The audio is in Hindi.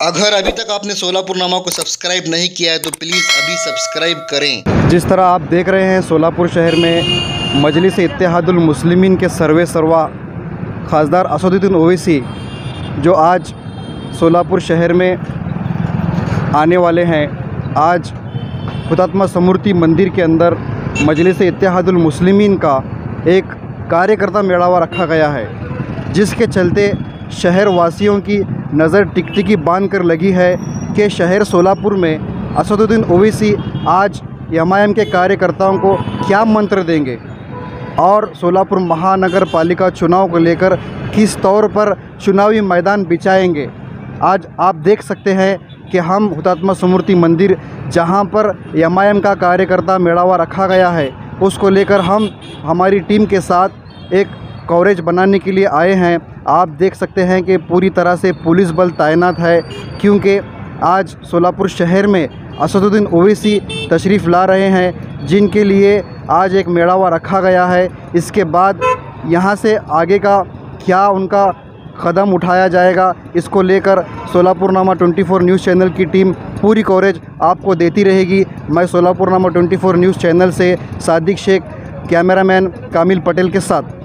अगर अभी तक आपने सोलापुर नामा को सब्सक्राइब नहीं किया है तो प्लीज़ अभी सब्सक्राइब करें। जिस तरह आप देख रहे हैं, सोलापुर शहर में मजलिस इत्तेहादुल मुस्लिमीन के सर्वे सर्वा खासदार असदुद्दीन ओवैसी, जो आज सोलापुर शहर में आने वाले हैं, आज हुतात्मा समूर्ति मंदिर के अंदर मजलिस इत्तेहादुल मुस्लिमीन का एक कार्यकर्ता मेड़ावा रखा गया है, जिसके चलते शहर वासियों की नज़र टिकटिकी बाँध कर लगी है कि शहर सोलापुर में असदुद्दीन ओवैसी आज एमआईएम के कार्यकर्ताओं को क्या मंत्र देंगे? और सोलापुर महानगर पालिका चुनाव को लेकर किस तौर पर चुनावी मैदान बिछाएँगे? आज आप देख सकते हैं कि हम हुतात्मा समूर्ति मंदिर, जहाँ पर एमआईएम का कार्यकर्ता मेड़ावा रखा गया है, उसको लेकर हम, हमारी टीम के साथ एक कवरेज बनाने के लिए आए हैं। आप देख सकते हैं कि पूरी तरह से पुलिस बल तैनात है, क्योंकि आज सोलापुर शहर में असदुद्दीन ओवैसी तशरीफ़ ला रहे हैं, जिनके लिए आज एक मेड़ावा रखा गया है। इसके बाद यहाँ से आगे का क्या उनका कदम उठाया जाएगा, इसको लेकर सोलापुर नामा 24 न्यूज़ चैनल की टीम पूरी कवरेज आपको देती रहेगी। मैं सोलापुर नामा 24 न्यूज़ चैनल से सादिक शेख, कैमरामैन कामिल पटेल के साथ।